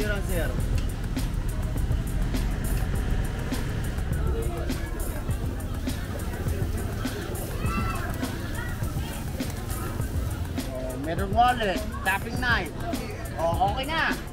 Ang sir. Oh, meron wallet, tapping knife. Oh, okay na.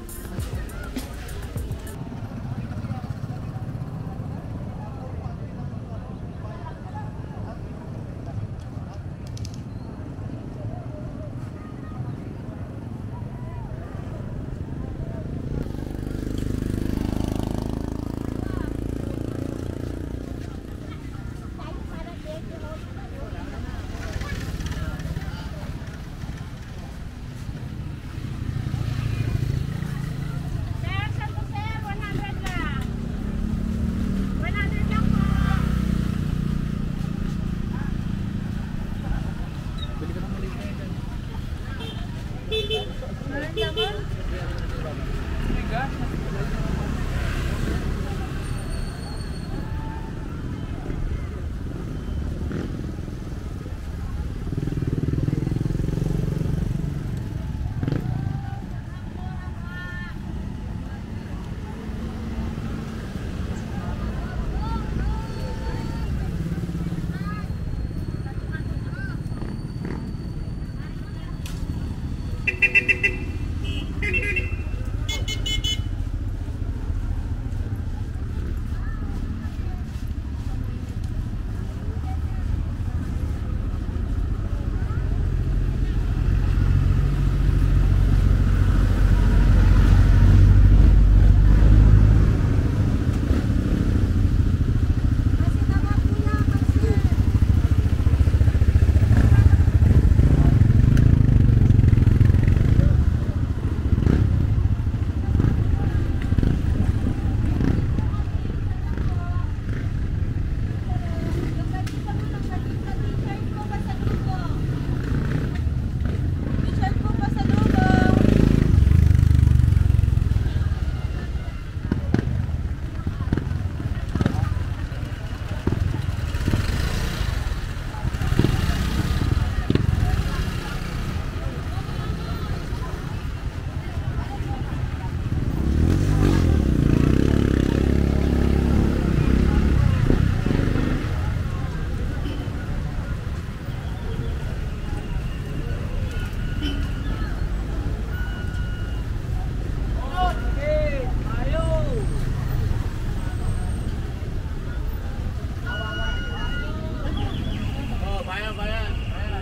Vaya, vaya, vaya.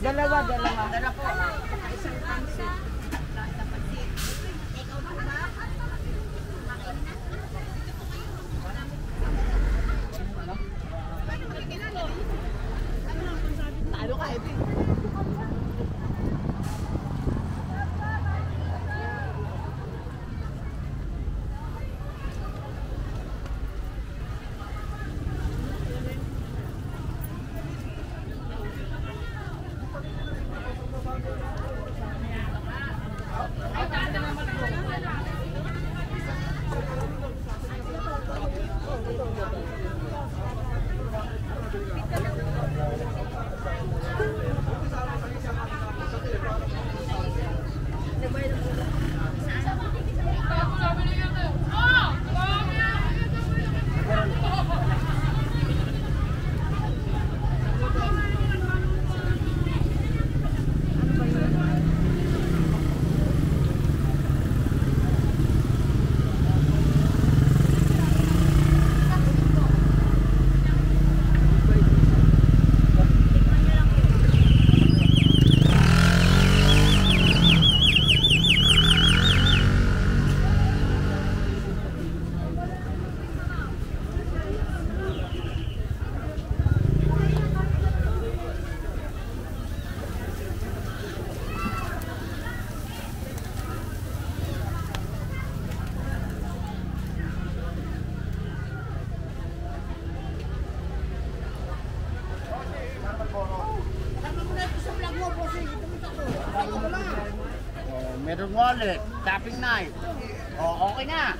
Dalawa, dalawa. Dalawa po. Talo meron wallet, tapping knife. Oh, okay na. naman yung sopa. Nagtitig.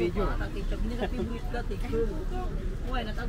Hindi na pibuit ka, tigil. Uy, natag...